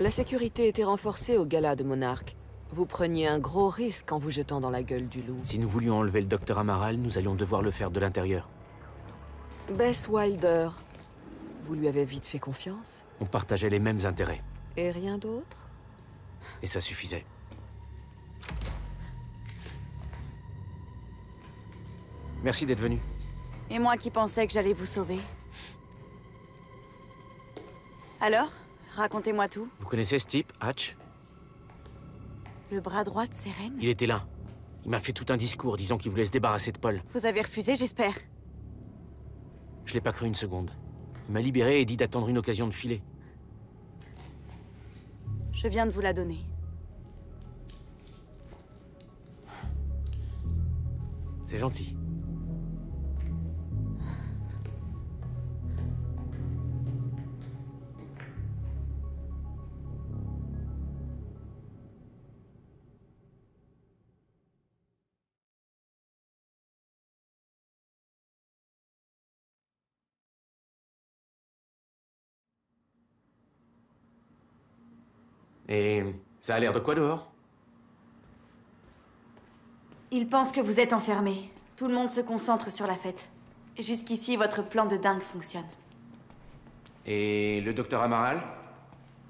La sécurité était renforcée au gala de Monarque. Vous preniez un gros risque en vous jetant dans la gueule du loup. Si nous voulions enlever le docteur Amaral, nous allions devoir le faire de l'intérieur. Bess Wilder, vous lui avez vite fait confiance On partageait les mêmes intérêts. Et rien d'autre? Et ça suffisait. Merci d'être venu. Et moi qui pensais que j'allais vous sauver. Alors? Racontez-moi tout. Vous connaissez ce type, Hatch? Le bras droit de Seren Il était là. Il m'a fait tout un discours disant qu'il voulait se débarrasser de Paul. Vous avez refusé, j'espère. Je l'ai pas cru une seconde. Il m'a libéré et dit d'attendre une occasion de filer. Je viens de vous la donner. C'est gentil. Et ça a l'air de quoi dehors? Il pense que vous êtes enfermé. Tout le monde se concentre sur la fête. Jusqu'ici, votre plan de dingue fonctionne. Et le docteur Amaral?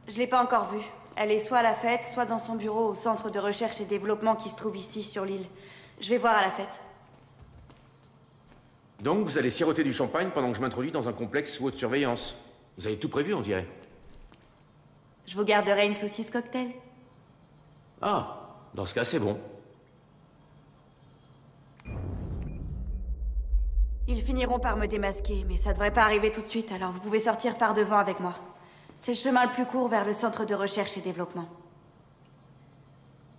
Je l'ai pas encore vue. Elle est soit à la fête, soit dans son bureau au centre de recherche et développement qui se trouve ici, sur l'île. Je vais voir à la fête. Donc vous allez siroter du champagne pendant que je m'introduis dans un complexe sous haute surveillance. Vous avez tout prévu, on dirait. Je vous garderai une saucisse cocktail. Ah, dans ce cas, c'est bon. Ils finiront par me démasquer, mais ça devrait pas arriver tout de suite, alors vous pouvez sortir par devant avec moi. C'est le chemin le plus court vers le centre de recherche et développement.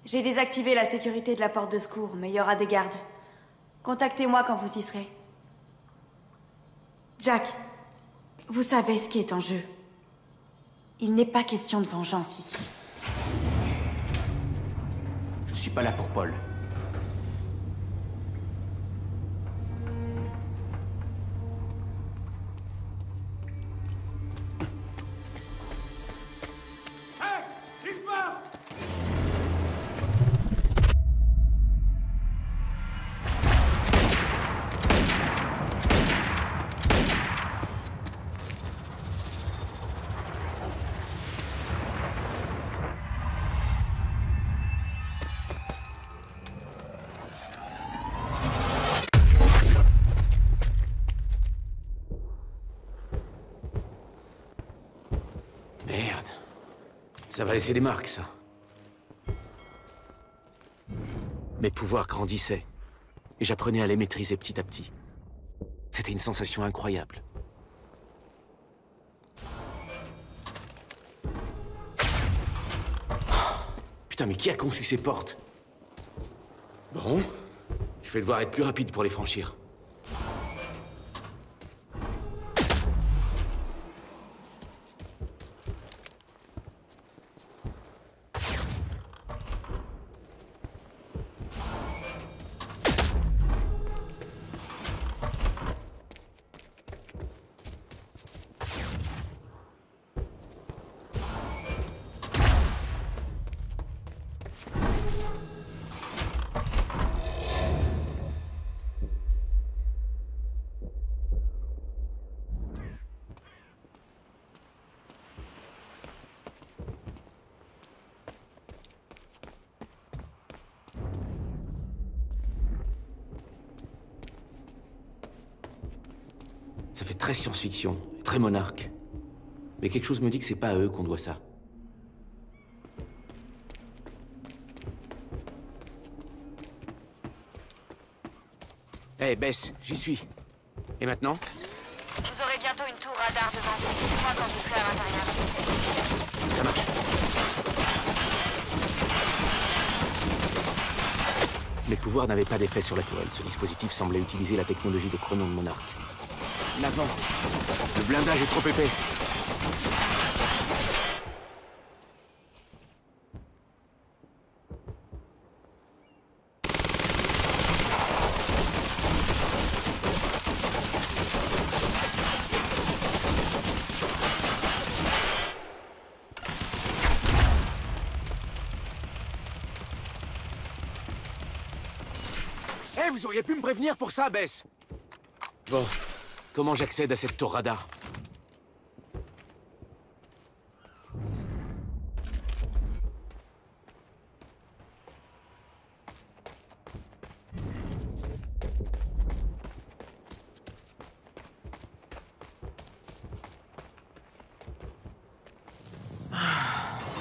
J'ai désactivé la sécurité de la porte de secours, mais il y aura des gardes. Contactez-moi quand vous y serez. Jack, vous savez ce qui est en jeu. Il n'est pas question de vengeance ici. Je suis pas là pour Paul. Ça va laisser des marques, ça. Mes pouvoirs grandissaient. Et j'apprenais à les maîtriser petit à petit. C'était une sensation incroyable. Putain, mais qui a conçu ces portes? Bon, je vais devoir être plus rapide pour les franchir. Très monarque. Mais quelque chose me dit que c'est pas à eux qu'on doit ça. Hé, Bess, j'y suis. Et maintenant Vous aurez bientôt une tour radar devant vous. Dites-moi quand vous serez à l'intérieur. Ça marche. Mes pouvoirs n'avaient pas d'effet sur la tourelle. Ce dispositif semblait utiliser la technologie de chronon de monarque. L'avant. Le blindage est trop épais. Eh, vous auriez pu me prévenir pour ça, Bess Bon, comment j'accède à cette tour radar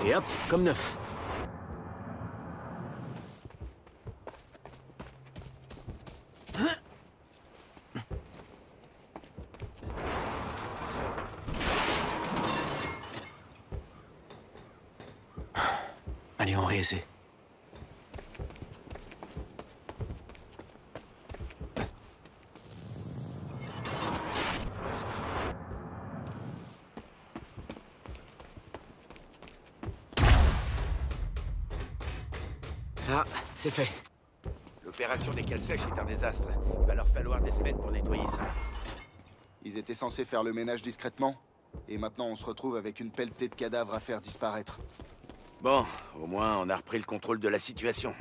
Et hop, comme neuf. Allez, on réessaie. Ça, c'est fait. L'opération des cales sèches est un désastre. Il va leur falloir des semaines pour nettoyer ça. Ils étaient censés faire le ménage discrètement. Et maintenant, on se retrouve avec une pelletée de cadavres à faire disparaître. Bon, au moins, on a repris le contrôle de la situation.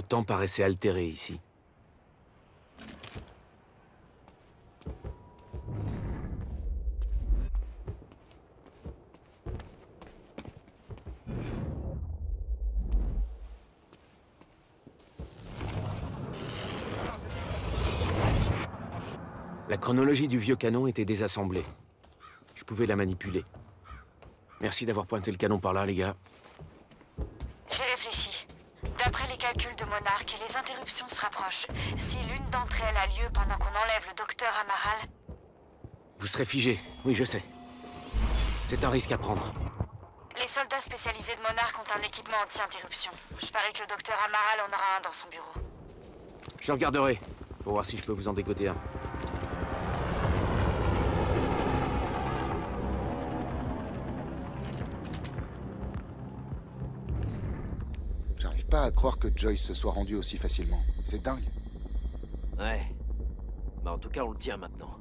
Le temps paraissait altéré ici. La chronologie du vieux canon était désassemblée. Je pouvais la manipuler. Merci d'avoir pointé le canon par là, les gars. J'ai réfléchi. Calculs de Monarch, les interruptions se rapprochent. Si l'une d'entre elles a lieu pendant qu'on enlève le docteur Amaral, Vous serez figé, oui, je sais. C'est un risque à prendre. les soldats spécialisés de Monarch ont un équipement anti-interruption. Je parie que le docteur Amaral en aura un dans son bureau. Je regarderai, pour voir si je peux vous en dégoter un. Pas à croire que Joyce se soit rendu aussi facilement. C'est dingue. Ouais. Bah en tout cas, on le tient maintenant.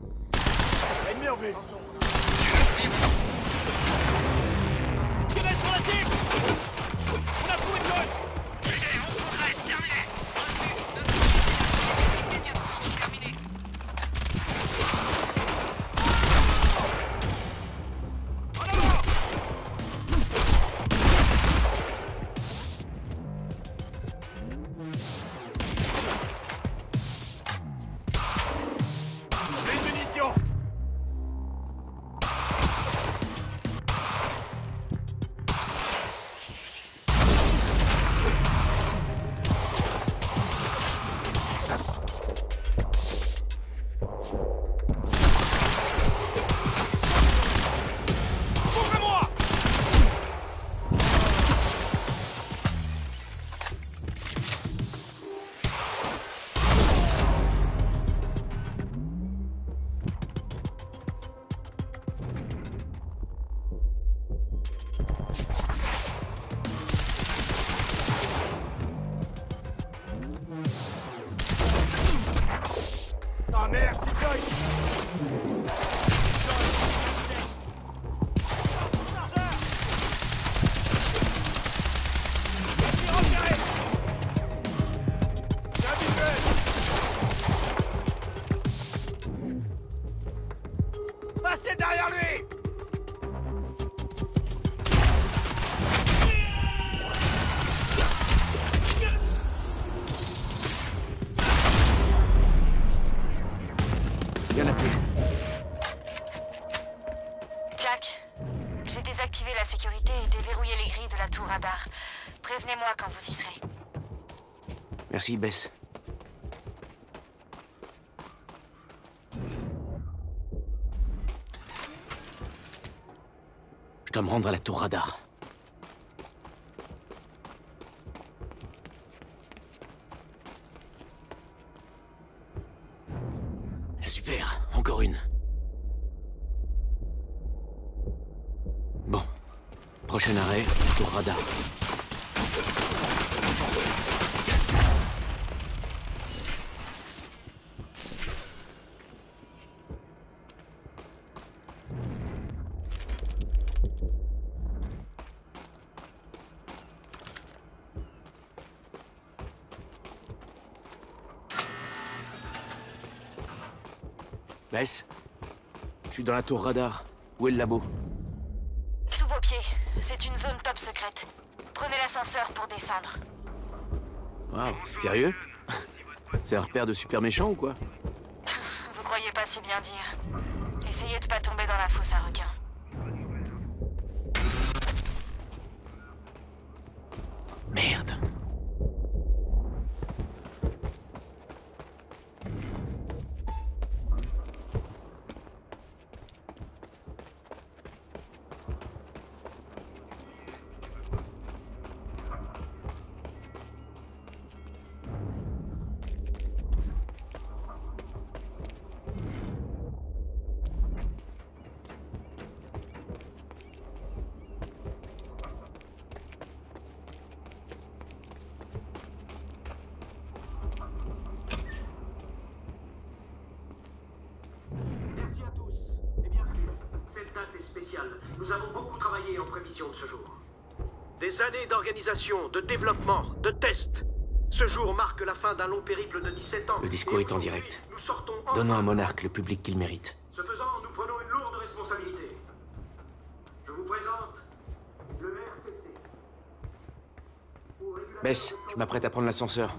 Merci, Bess. Je dois me rendre à la tour radar. Super, encore une. Bon. Prochain arrêt, tour radar. Je suis dans la tour radar. Où est le labo? Sous vos pieds. C'est une zone top secrète. Prenez l'ascenseur pour descendre. Waouh, sérieux? C'est un repère de super méchant ou quoi? Vous croyez pas si bien dire. Essayez de pas tomber dans la fosse à requins. D'organisation, de développement, de tests. Ce jour marque la fin d'un long périple de 17 ans. Le discours est en direct. Nous sortons enfin. Donnons à Monarque le public qu'il mérite. Ce faisant, nous prenons une lourde responsabilité. Je vous présente le RCC. Bess, je m'apprête à prendre l'ascenseur.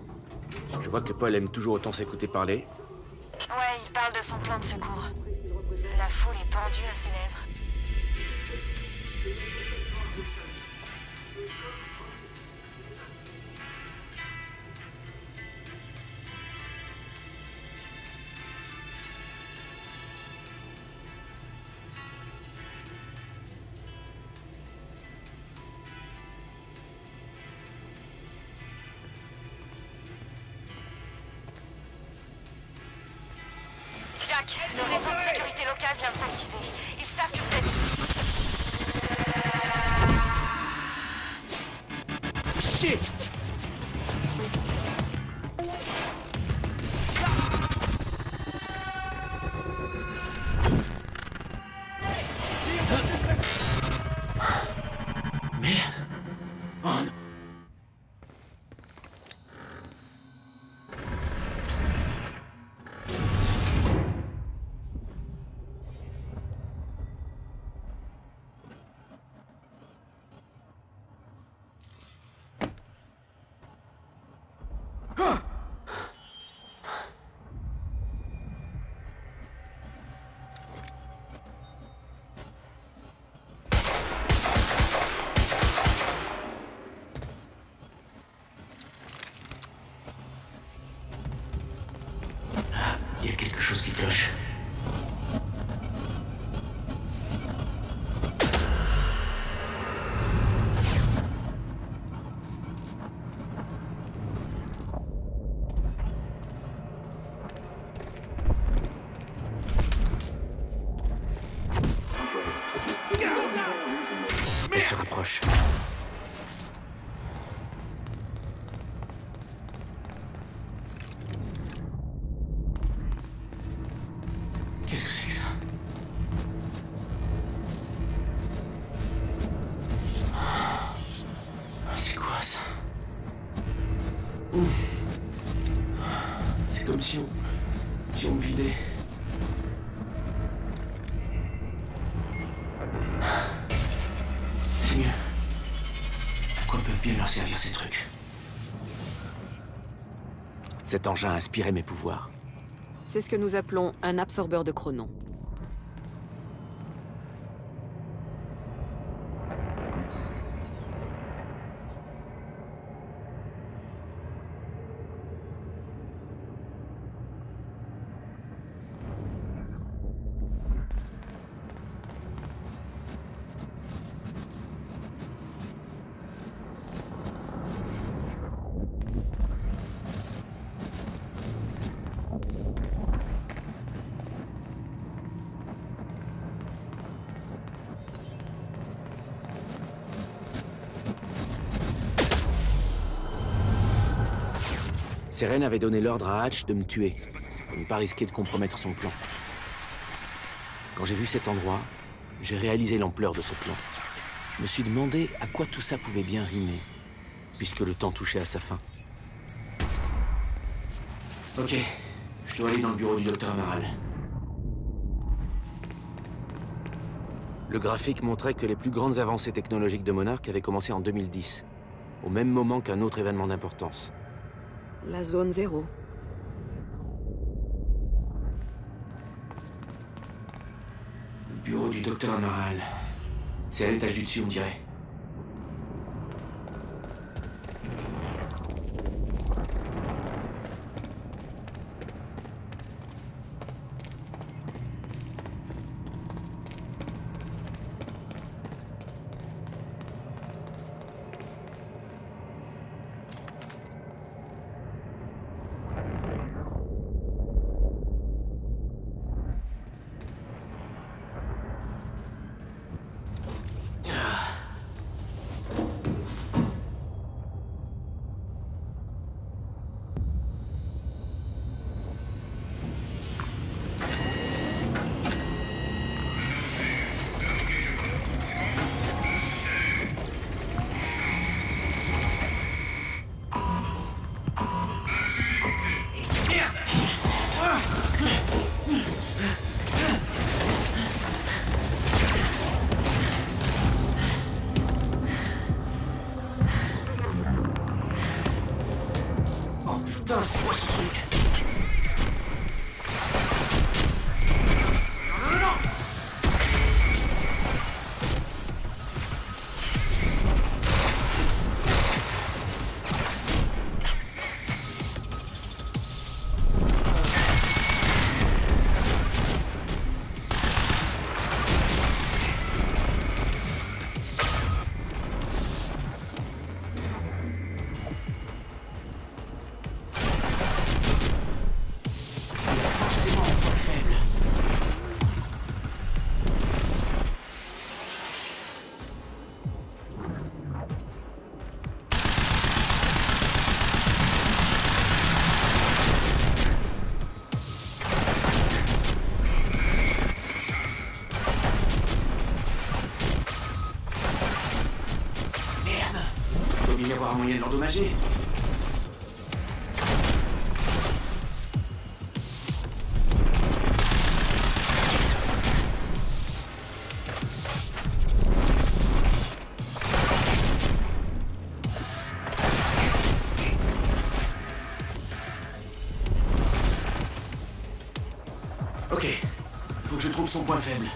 Je vois que Paul aime toujours autant s'écouter parler. Ouais, il parle de son plan de secours. La foule est pendue à ses lèvres. Servir ces trucs Cet engin a inspiré mes pouvoirs. C'est ce que nous appelons un absorbeur de chronon. Seren avait donné l'ordre à Hatch de me tuer, pour ne pas risquer de compromettre son plan. Quand j'ai vu cet endroit, j'ai réalisé l'ampleur de ce plan. Je me suis demandé à quoi tout ça pouvait bien rimer, puisque le temps touchait à sa fin. Ok, je dois aller dans le bureau du docteur Amaral. Le graphique montrait que les plus grandes avancées technologiques de Monarch avaient commencé en 2010, au même moment qu'un autre événement d'importance la zone zéro. Le bureau du docteur Amaral. C'est à l'étage du dessus, on dirait. Dans Washington. son point faible.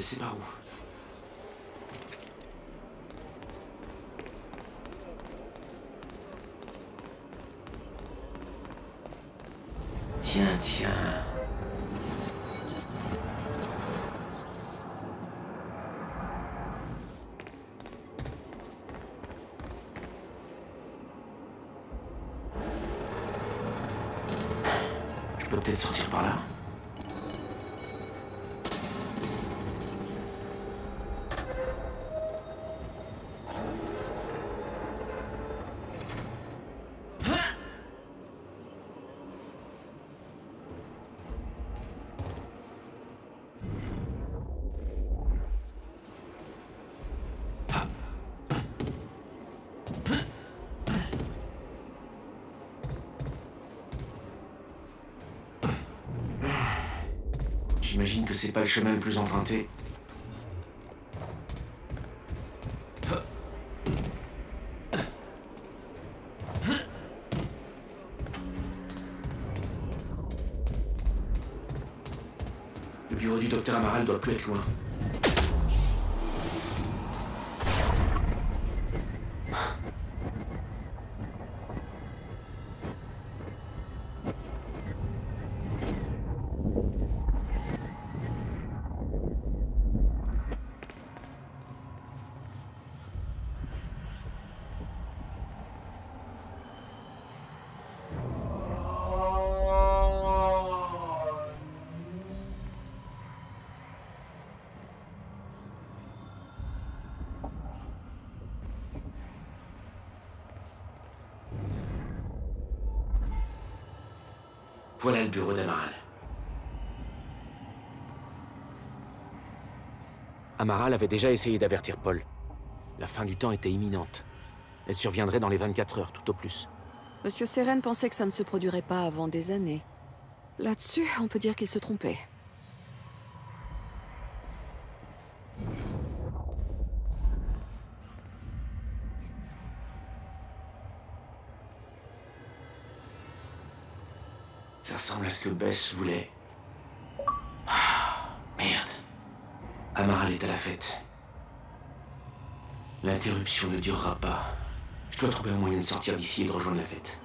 laissez pas J'imagine que c'est pas le chemin le plus emprunté. Le bureau du docteur Amaral doit plus être loin. Le bureau d'Amaral. Amaral avait déjà essayé d'avertir Paul. La fin du temps était imminente. Elle surviendrait dans les 24 heures, tout au plus. Monsieur Seren pensait que ça ne se produirait pas avant des années. Là-dessus, on peut dire qu'il se trompait. Ressemble à ce que Bess voulait. Ah, merde. Amaral est à la fête. L'interruption ne durera pas. Je dois trouver un moyen de sortir d'ici et de rejoindre la fête.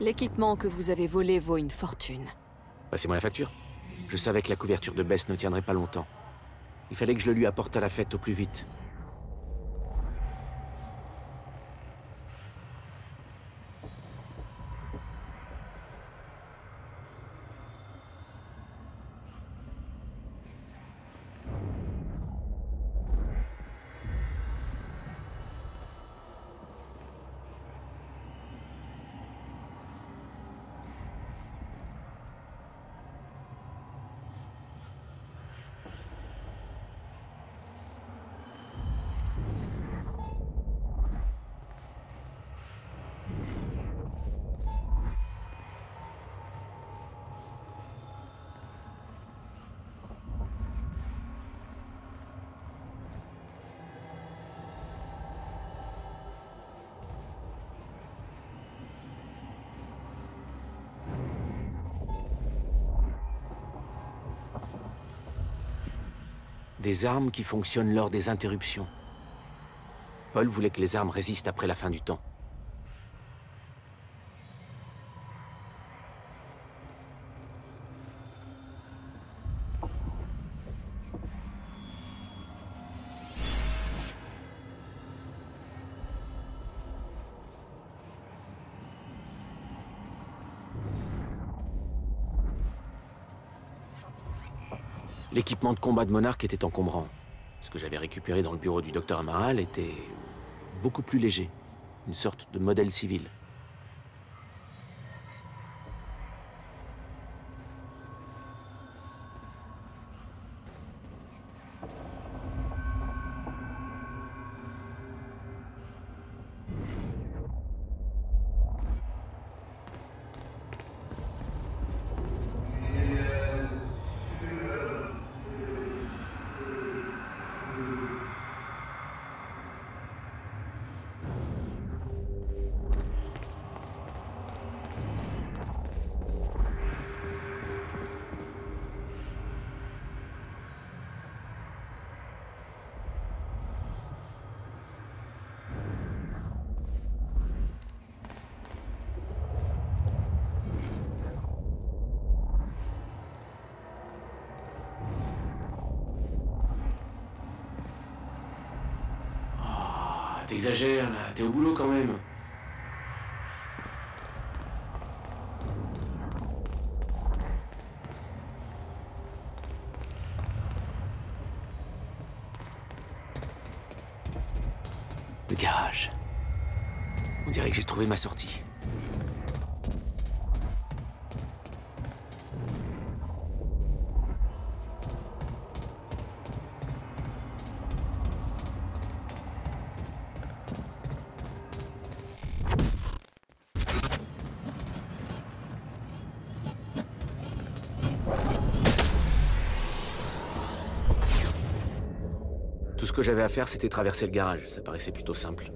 L'équipement que vous avez volé vaut une fortune. Passez-moi la facture. Je savais que la couverture de Bess ne tiendrait pas longtemps. Il fallait que je le lui apporte à la fête au plus vite. Des armes qui fonctionnent lors des interruptions. Paul voulait que les armes résistent après la fin du temps. L'équipement de combat de Monarque était encombrant. Ce que j'avais récupéré dans le bureau du docteur Amaral était beaucoup plus léger. Une sorte de modèle civil. T'exagères, là. T'es au boulot quand même. Le garage. On dirait que j'ai trouvé ma sortie. Ce que j'avais à faire, c'était traverser le garage. Ça paraissait plutôt simple.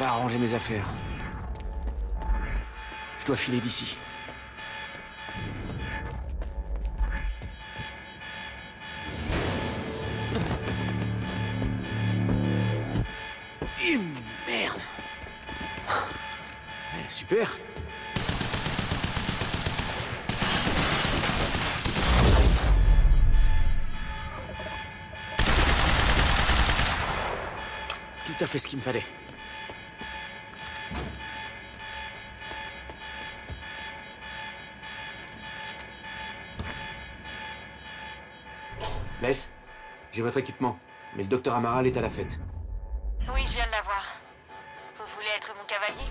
Pas arranger mes affaires. Je dois filer d'ici. Eh, Merde Eh, Super Tout à fait ce qu'il me fallait. J'ai votre équipement, mais le docteur Amaral est à la fête. Oui, je viens de la voir. Vous voulez être mon cavalier?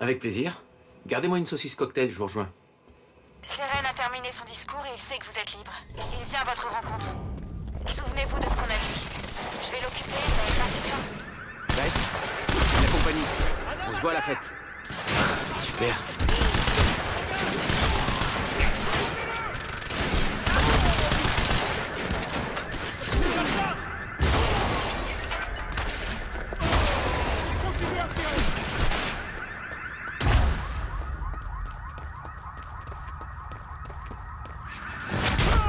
Avec plaisir. Gardez-moi une saucisse cocktail, je vous rejoins. Seren a terminé son discours et il sait que vous êtes libre. Il vient à votre rencontre. Souvenez-vous de ce qu'on a dit. Je vais l'occuper, mais pas soir. Bess, la compagnie. On se voit à la fête. Super. Continuez à tirer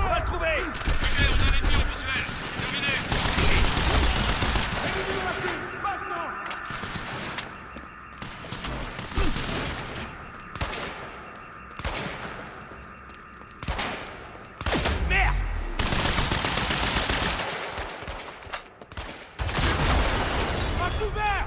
On va le trouver Maintenant Merde À couvert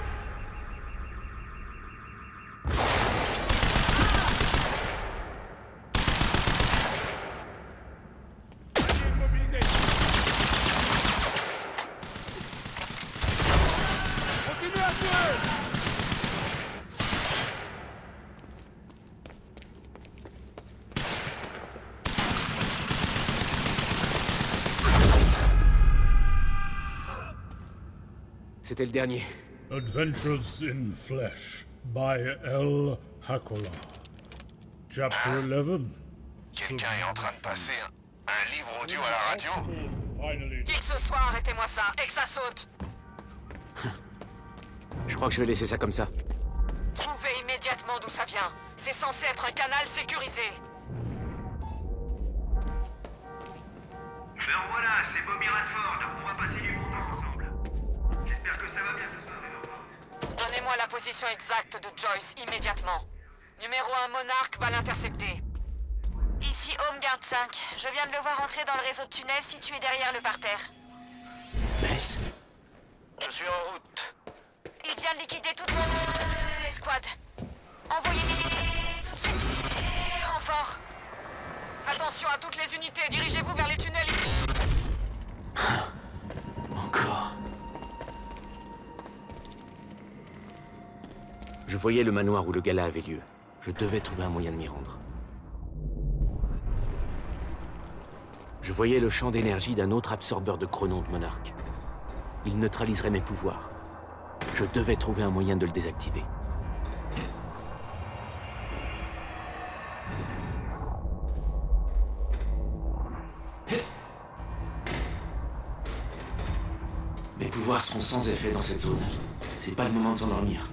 Alliés mobilisés. Continuez à tirer C'était le dernier. Adventures in Flesh by L. Hakola. Chapter 11. Quelqu'un est en train de passer un, un livre audio à la radio Finally. Qui que ce soit, arrêtez-moi ça et que ça saute. Je crois que je vais laisser ça comme ça. Trouvez immédiatement d'où ça vient. C'est censé être un canal sécurisé. Alors voilà, c'est Bobby Radford. On va passer du Donnez-moi la position exacte de Joyce immédiatement. Numéro 1 Monarque va l'intercepter. Ici Homeguard 5. Je viens de le voir entrer dans le réseau de tunnels situé derrière le parterre. Bess Je suis en route. Il vient de liquider toute mon escouade. Envoyez tout de suite des renforts. Attention à toutes les unités, dirigez-vous vers les tunnels. Encore. Je voyais le manoir où le gala avait lieu. Je devais trouver un moyen de m'y rendre. Je voyais le champ d'énergie d'un autre absorbeur de chronon de Monarque. Il neutraliserait mes pouvoirs. Je devais trouver un moyen de le désactiver. Mes pouvoirs seront sans effet dans cette zone. C'est pas le moment de s'endormir.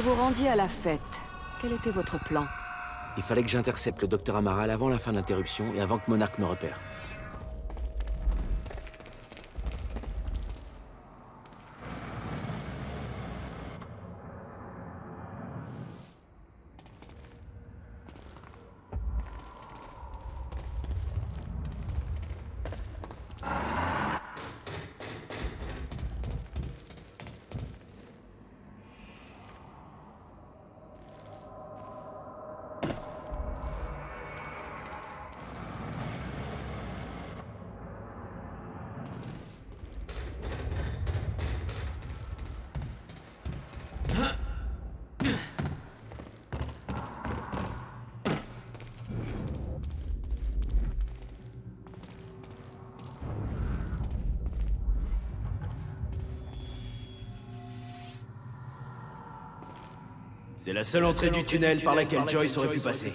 Vous vous rendiez à la fête. Quel était votre plan? Il fallait que j'intercepte le docteur Amaral avant la fin de l'interruption et avant que Monarque me repère. C'est la seule entrée du tunnel par laquelle Joyce aurait pu passer.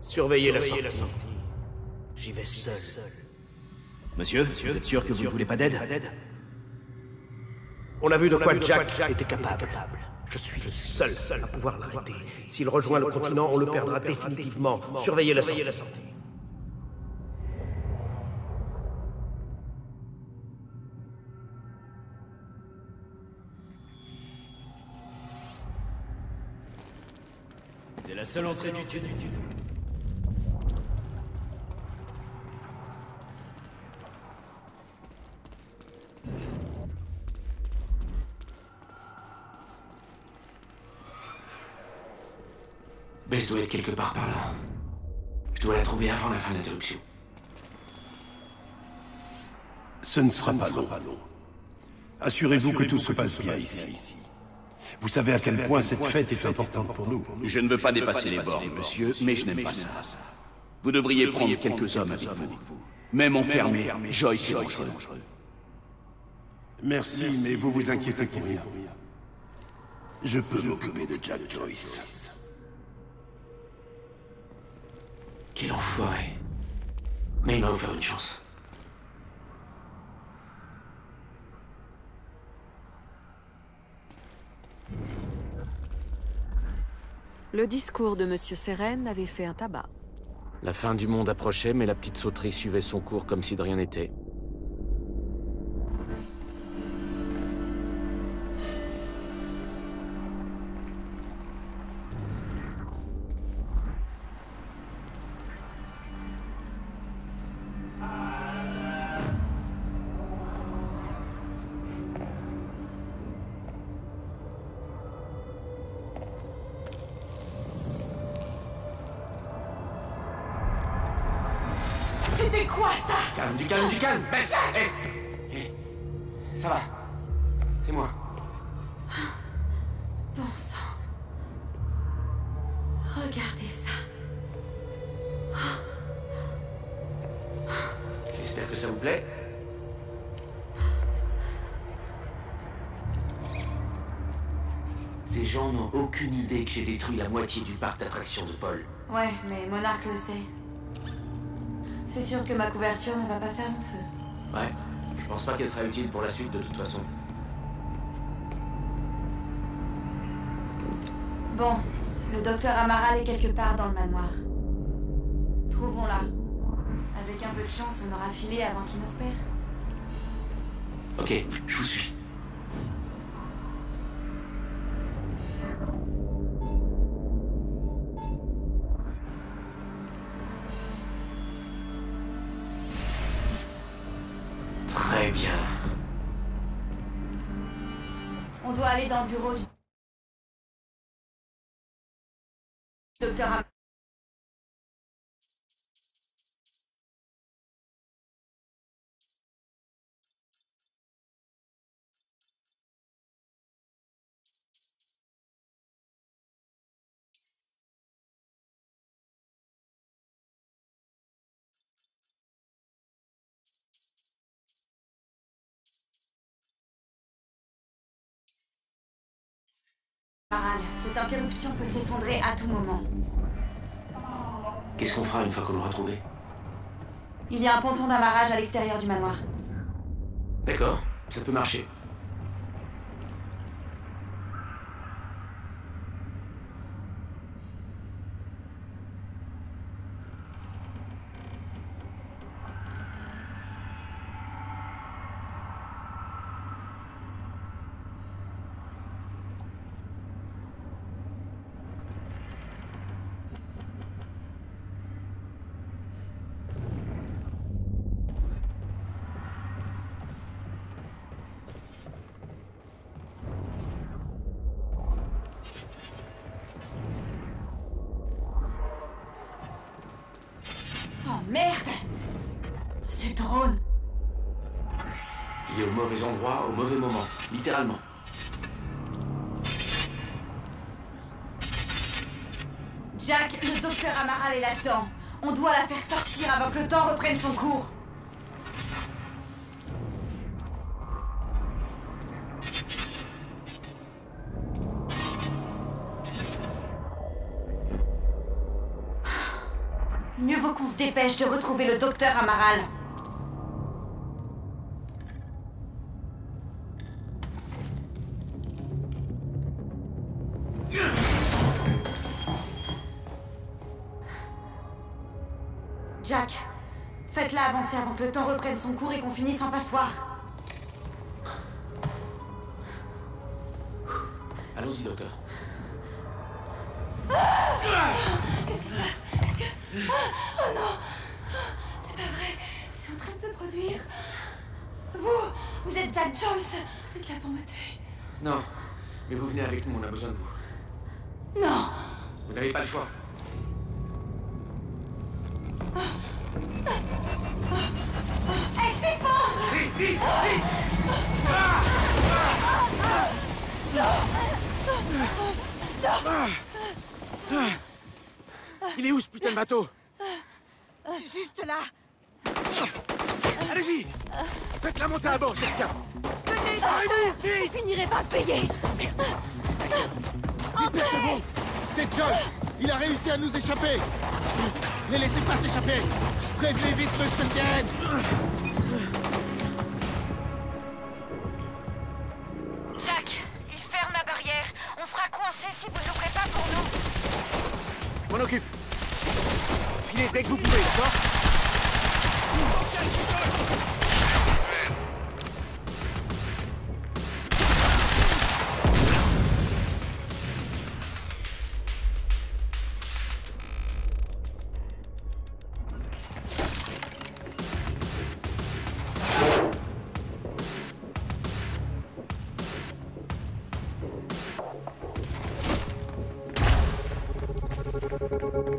Surveillez la sortie. J'y vais seul. Monsieur, vous êtes sûr que vous ne voulez pas d'aide On a vu de quoi Jack était capable. Je suis le seul à pouvoir l'arrêter. S'il rejoint le continent, on le perdra définitivement. Surveillez la sortie. Seule entrée du tunnel. Bess doit être quelque part par là. Je dois la trouver avant la fin de l'interruption. Ce ne sera pas long. Assurez-vous que tout se passe bien ici. Vous savez à quel point cette fête est importante pour nous. Je ne veux pas dépasser les bornes, monsieur, mais je n'aime pas ça. Vous devriez prendre quelques hommes avec vous. Même enfermé, Joyce est dangereux. Merci, mais vous vous inquiétez pour rien. Je peux m'occuper de Jack Joyce. Quel enfoiré. Mais il m'a offert une chance. Le discours de Monsieur Seren avait fait un tabac. La fin du monde approchait, mais la petite sauterie suivait son cours comme si de rien n'était. Quoi ça Calme, du calme, du calme Baisse Hé Hé Ça va. C'est moi. Bon sang. Regardez ça. J'espère que ça vous plaît. Ces gens n'ont aucune idée que j'ai détruit la moitié du parc d'attractions de Paul. Ouais, mais Monarque le sait. C'est sûr que ma couverture ne va pas faire mon feu. Ouais, je pense pas qu'elle sera utile pour la suite de toute façon. Bon, le docteur Amaral est quelque part dans le manoir. Trouvons-la. Avec un peu de chance, on aura filé avant qu'il nous repère. Ok, je vous suis. Cette interruption peut s'effondrer à tout moment. Qu'est-ce qu'on fera une fois qu'on l'aura trouvé? Il y a un ponton d'amarrage à l'extérieur du manoir. D'accord, ça peut marcher. Oh merde Ce drone Il est au mauvais endroit, au mauvais moment, littéralement. Jack, le docteur Amaral est là-dedans. On doit la faire sortir avant que le temps reprenne son cours. Mieux vaut qu'on se dépêche de retrouver le docteur Amaral. Jack, faites-la avancer avant que le temps reprenne son cours et qu'on finisse en passoire. Allons-y, docteur. Qu'est-ce qui se passe? Est-ce que... Ah, Oh non C'est pas vrai C'est en train de se produire. Vous Vous êtes Jack Joyce Vous êtes là pour me tuer. Non, mais vous venez avec nous, on a besoin de vous. Non Vous n'avez pas le choix. Il est où ce putain de bateau Juste là. Allez-y. Faites-la monter à bord, je tiens. Venez, docteur. Vous finirez par le payer. Dispersez-vous C'est John. Il a réussi à nous échapper. Ne laissez pas s'échapper. Prévenez vite Monsieur Sirène. Jack, il ferme la barrière. On sera coincé si vous ne l'ouvrez pas pour nous. M'en occupe Filez dès que vous pouvez, d'accord Lancez-vous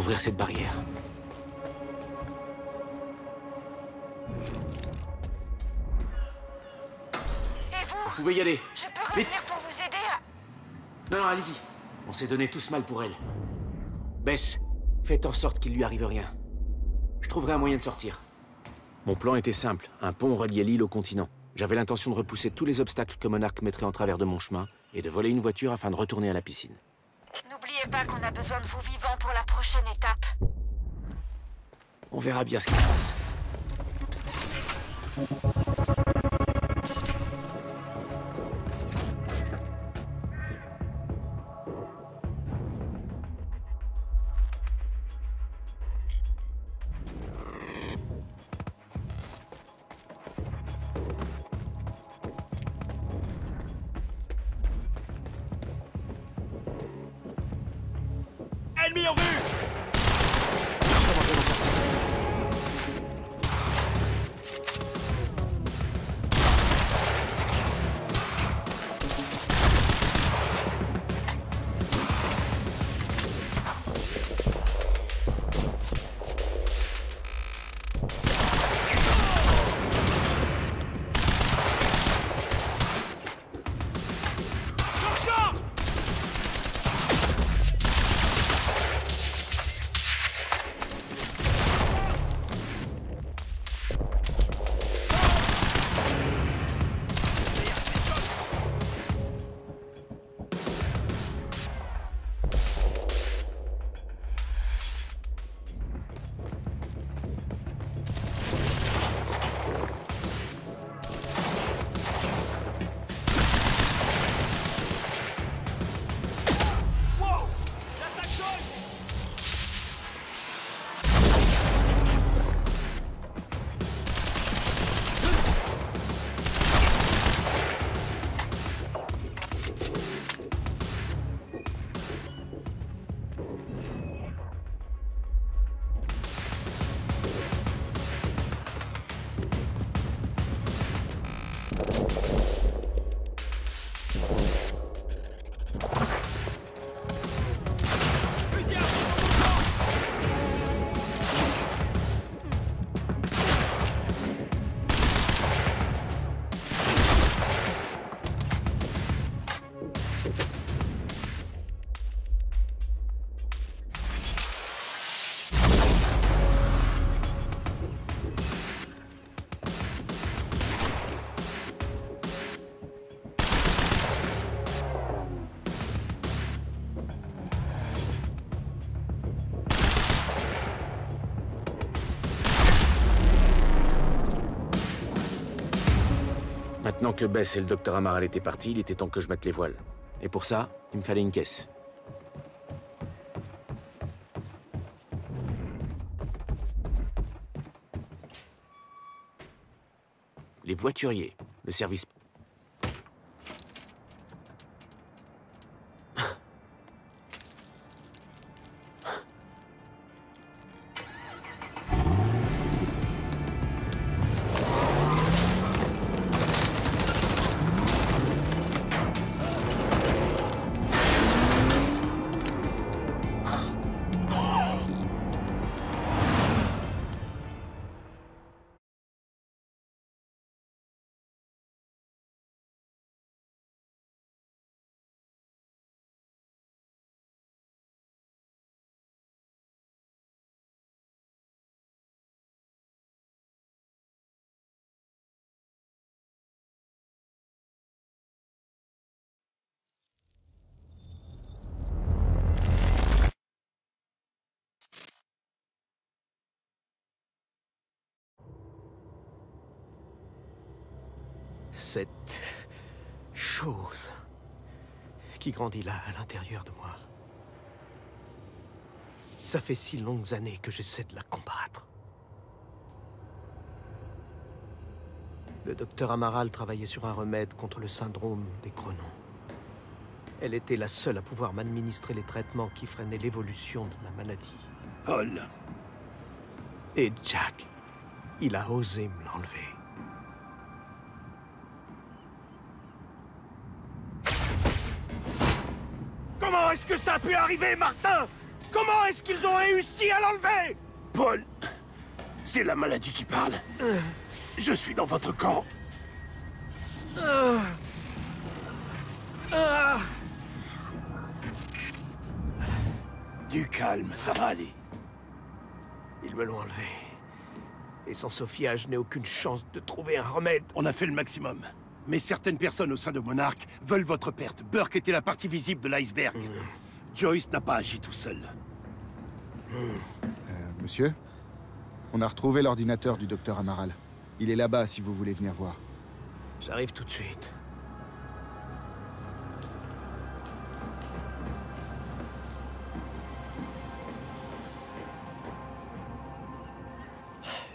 ouvrir cette barrière. Et vous Vous pouvez y aller. Je peux revenir pour vous aider à... Non, non, allez-y. On s'est donné tous mal pour elle. Bess, faites en sorte qu'il lui arrive rien. Je trouverai un moyen de sortir. Mon plan était simple. Un pont reliait l'île au continent. J'avais l'intention de repousser tous les obstacles que Monarch mettrait en travers de mon chemin et de voler une voiture afin de retourner à la piscine. N'oubliez pas qu'on a besoin de vous vivants pour la prochaine étape. On verra bien ce qui se passe. Maintenant que Bess et le docteur Amaral étaient partis, il était temps que je mette les voiles. Et pour ça, il me fallait une caisse. Les voituriers, le service Cette chose qui grandit là, à l'intérieur de moi. Ça fait si longues années que j'essaie de la combattre. Le docteur Amaral travaillait sur un remède contre le syndrome des Cronons. Elle était la seule à pouvoir m'administrer les traitements qui freinaient l'évolution de ma maladie. Paul. Et Jack, il a osé me l'enlever. Comment est-ce que ça a pu arriver, Martin? Comment est-ce qu'ils ont réussi à l'enlever? Paul, c'est la maladie qui parle. Je suis dans votre camp. Du calme, ça va aller. Ils me l'ont enlevé. Et sans Sophia, je n'ai aucune chance de trouver un remède. On a fait le maximum. Mais certaines personnes au sein de Monarch veulent votre perte. Burke était la partie visible de l'iceberg. Joyce n'a pas agi tout seul. Euh, monsieur On a retrouvé l'ordinateur du docteur Amaral. Il est là-bas si vous voulez venir voir. J'arrive tout de suite.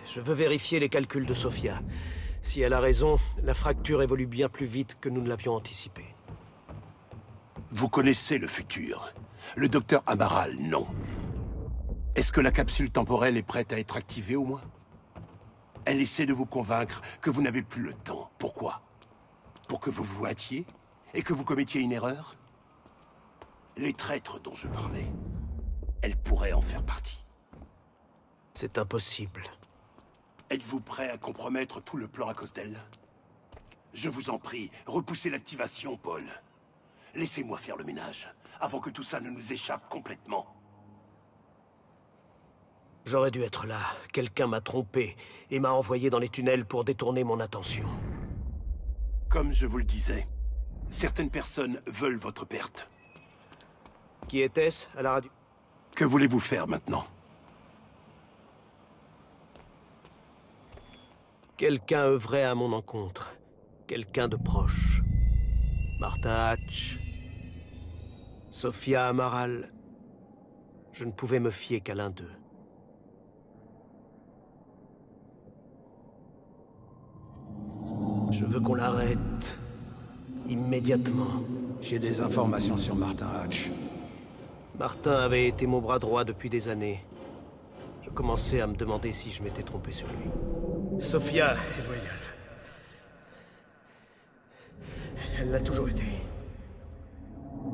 Je veux vérifier les calculs de Sophia. Si elle a raison, la fracture évolue bien plus vite que nous ne l'avions anticipé. Vous connaissez le futur. Le docteur Amaral, non. Est-ce que la capsule temporelle est prête à être activée au moins? Elle essaie de vous convaincre que vous n'avez plus le temps. Pourquoi? Pour que vous vous hâtiez Et que vous commettiez une erreur? Les traîtres dont je parlais, elle pourrait en faire partie. C'est impossible. Êtes-vous prêt à compromettre tout le plan à cause d'elle? Je vous en prie, repoussez l'activation, Paul. Laissez-moi faire le ménage, avant que tout ça ne nous échappe complètement. J'aurais dû être là. Quelqu'un m'a trompé et m'a envoyé dans les tunnels pour détourner mon attention. Comme je vous le disais, certaines personnes veulent votre perte. Qui était-ce à la radio? Que voulez-vous faire maintenant? Quelqu'un œuvrait à mon encontre. Quelqu'un de proche. Martin Hatch. Sophia Amaral. Je ne pouvais me fier qu'à l'un d'eux. Je veux qu'on l'arrête. Immédiatement. J'ai des informations sur Martin Hatch. Martin avait été mon bras droit depuis des années. Je commençais à me demander si je m'étais trompé sur lui. Sophia est loyale. Elle l'a toujours été.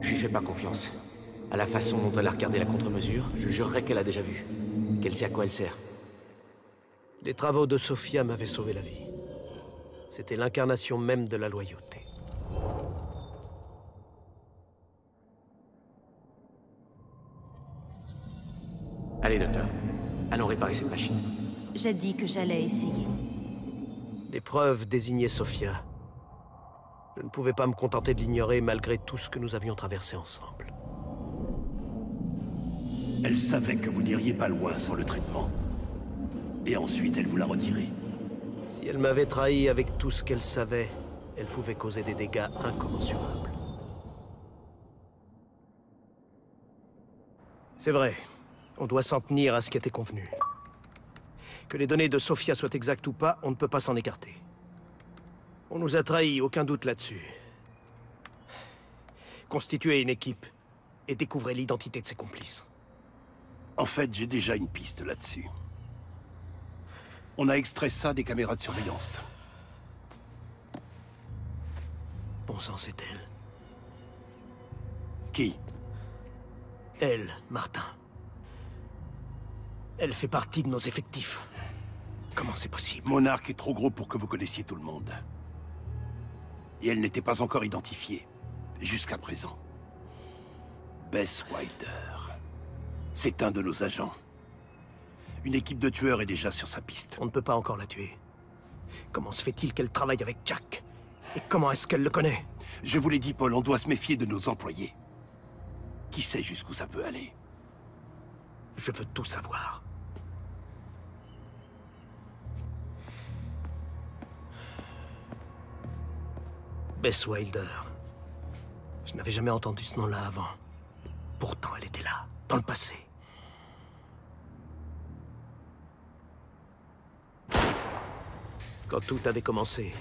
Je lui fais pas confiance. À la façon dont elle a regardé la contre-mesure, je jurerais qu'elle a déjà vu. Qu'elle sait à quoi elle sert. Les travaux de Sophia m'avaient sauvé la vie. C'était l'incarnation même de la loyauté. Allez, docteur. Allons réparer cette machine. J'ai dit que j'allais essayer. Les preuves désignaient Sophia. Je ne pouvais pas me contenter de l'ignorer malgré tout ce que nous avions traversé ensemble. Elle savait que vous n'iriez pas loin sans le traitement. Et ensuite, elle vous l'a retiré. Si elle m'avait trahi avec tout ce qu'elle savait, elle pouvait causer des dégâts incommensurables. C'est vrai, on doit s'en tenir à ce qui était convenu. Que les données de Sophia soient exactes ou pas, on ne peut pas s'en écarter. On nous a trahis, aucun doute là-dessus. Constituez une équipe et découvrez l'identité de ses complices. En fait, j'ai déjà une piste là-dessus. On a extrait ça des caméras de surveillance. Bon sang, c'est elle. Qui? Elle, Martin. Elle fait partie de nos effectifs. Comment c'est possible Monarque est trop gros pour que vous connaissiez tout le monde. Et elle n'était pas encore identifiée. Jusqu'à présent. Bess Wilder. C'est un de nos agents. Une équipe de tueurs est déjà sur sa piste. On ne peut pas encore la tuer. Comment se fait-il qu'elle travaille avec Jack? Et comment est-ce qu'elle le connaît? Je vous l'ai dit, Paul, on doit se méfier de nos employés. Qui sait jusqu'où ça peut aller? Je veux tout savoir. Bess Wilder. Je n'avais jamais entendu ce nom-là avant. Pourtant, elle était là, dans le passé. Quand tout avait commencé.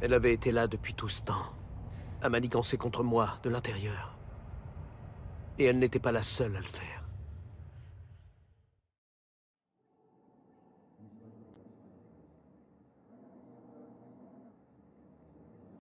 Elle avait été là depuis tout ce temps, à manigancer contre moi de l'intérieur. Et elle n'était pas la seule à le faire.